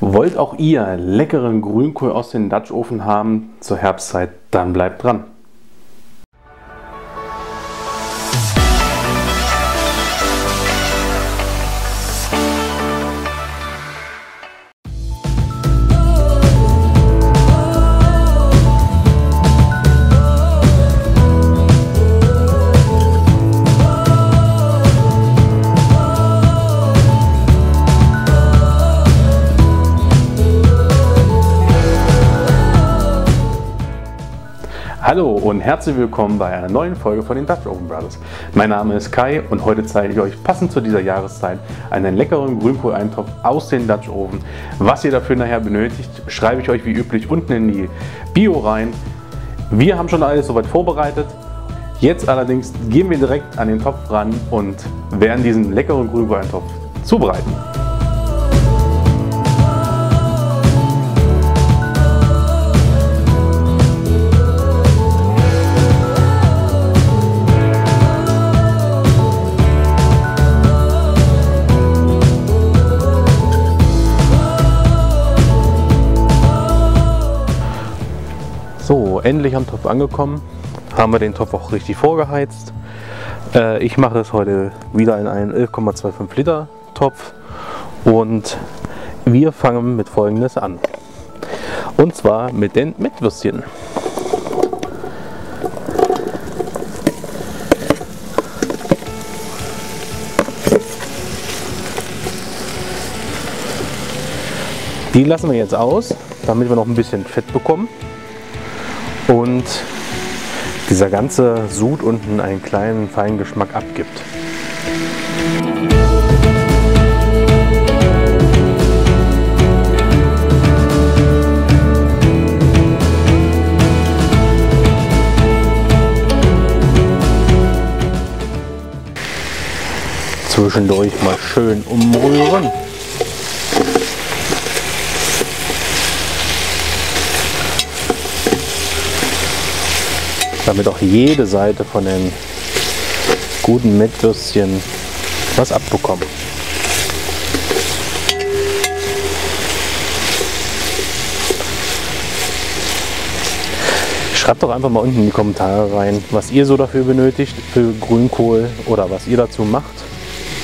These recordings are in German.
Wollt auch ihr leckeren Grünkohl aus dem Dutch Ofen haben zur Herbstzeit? Dann bleibt dran. Hallo und herzlich willkommen bei einer neuen Folge von den Dutch Oven Brothers. Mein Name ist Kai und heute zeige ich euch passend zu dieser Jahreszeit einen leckeren Grünkohleintopf aus dem Dutch Oven. Was ihr dafür nachher benötigt, schreibe ich euch wie üblich unten in die Bio rein. Wir haben schon alles soweit vorbereitet. Jetzt allerdings gehen wir direkt an den Topf ran und werden diesen leckeren Grünkohleintopf zubereiten. Endlich am Topf angekommen. Haben wir den Topf auch richtig vorgeheizt. Äh, ich mache es heute wieder in einen 11,25 Liter Topf und wir fangen mit folgendes an. Und zwar mit den Mettwürstchen. Die lassen wir jetzt aus, damit wir noch ein bisschen Fett bekommen und dieser ganze Sud unten einen kleinen feinen Geschmack abgibt. Zwischendurch mal schön umrühren. Damit auch jede Seite von den guten Mettwürstchen was abbekommt. Schreibt doch einfach mal unten in die Kommentare rein, was ihr so dafür benötigt, für Grünkohl oder was ihr dazu macht.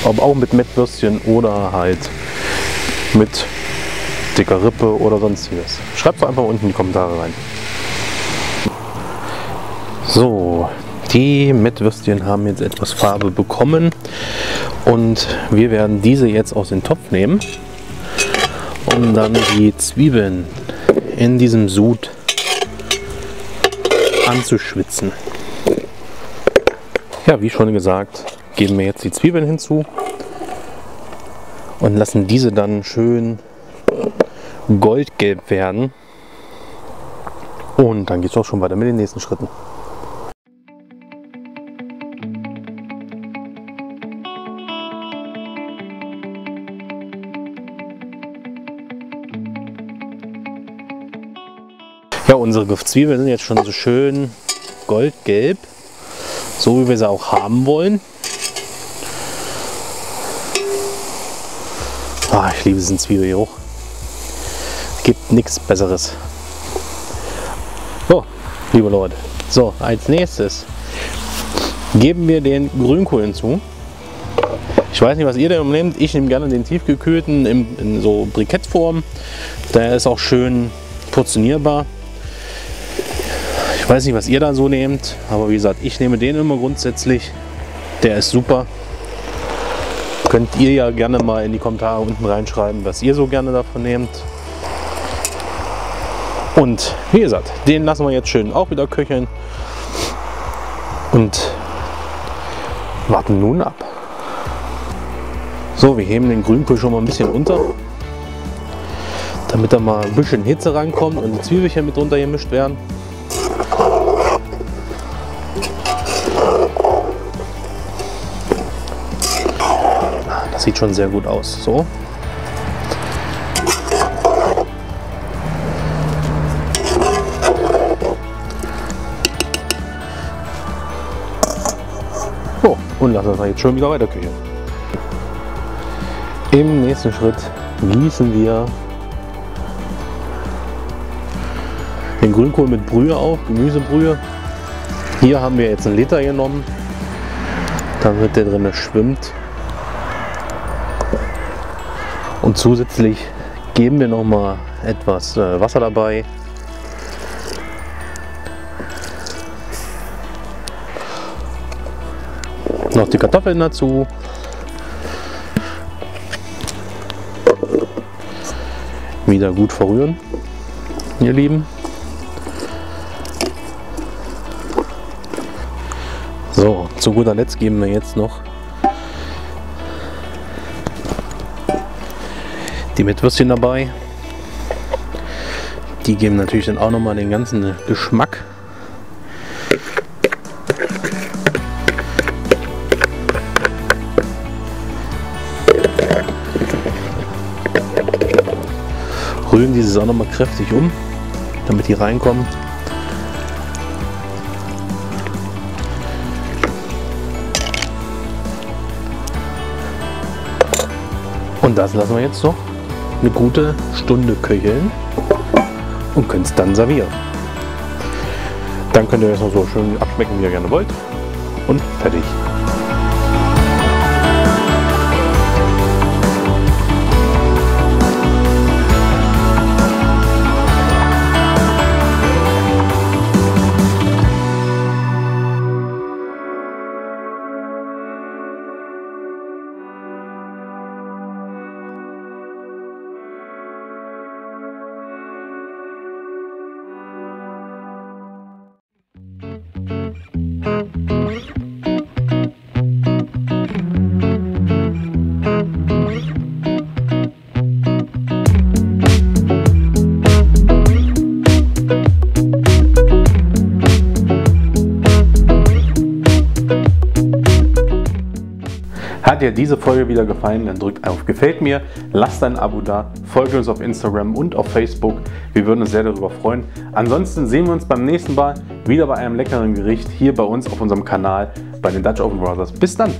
Ob auch mit Mettwürstchen oder halt mit dicker Rippe oder sonstiges. Schreibt doch einfach unten in die Kommentare rein. So, die Mettwürstchen haben jetzt etwas Farbe bekommen und wir werden diese jetzt aus dem Topf nehmen, um dann die Zwiebeln in diesem Sud anzuschwitzen. Ja, wie schon gesagt, geben wir jetzt die Zwiebeln hinzu und lassen diese dann schön goldgelb werden. Und dann geht es auch schon weiter mit den nächsten Schritten. Ja, unsere Zwiebeln sind jetzt schon so schön goldgelb, so wie wir sie auch haben wollen. Ah, ich liebe diesen Zwiebelgeruch. Gibt nichts Besseres. So, liebe Leute. So, als nächstes geben wir den Grünkohl hinzu. Ich weiß nicht, was ihr da nehmt. Ich nehme gerne den tiefgekühlten in, in so Brikettform. Der ist auch schön portionierbar weiß nicht, was ihr da so nehmt, aber wie gesagt, ich nehme den immer grundsätzlich. Der ist super. Könnt ihr ja gerne mal in die Kommentare unten reinschreiben, was ihr so gerne davon nehmt. Und wie gesagt, den lassen wir jetzt schön auch wieder köcheln. Und warten nun ab. So, wir heben den Grünkohl schon mal ein bisschen unter, damit da mal ein bisschen Hitze rankommt und die Zwiebelchen mit runter gemischt werden. Sieht schon sehr gut aus. So. So, und lassen wir jetzt schon wieder weiterköcheln. Im nächsten Schritt gießen wir den Grünkohl mit Brühe auf, Gemüsebrühe. Hier haben wir jetzt einen Liter genommen, damit der drinne schwimmt. Und zusätzlich geben wir noch mal etwas äh, Wasser dabei. Noch die Kartoffeln dazu. Wieder gut verrühren, ihr Lieben. So, zu guter Letzt geben wir jetzt noch die Mettwürstchen dabei. Die geben natürlich dann auch nochmal den ganzen Geschmack. Rühren dieses auch nochmal kräftig um, damit die reinkommen. Und das lassen wir jetzt noch eine gute Stunde köcheln und könnt es dann servieren. Dann könnt ihr es noch so schön abschmecken, wie ihr gerne wollt. Und fertig. Hat dir diese Folge wieder gefallen, dann drück auf Gefällt mir, lass dein Abo da, folge uns auf Instagram und auf Facebook. Wir würden uns sehr darüber freuen. Ansonsten sehen wir uns beim nächsten Mal wieder bei einem leckeren Gericht hier bei uns auf unserem Kanal bei den Dutch Oven Brothers. Bis dann!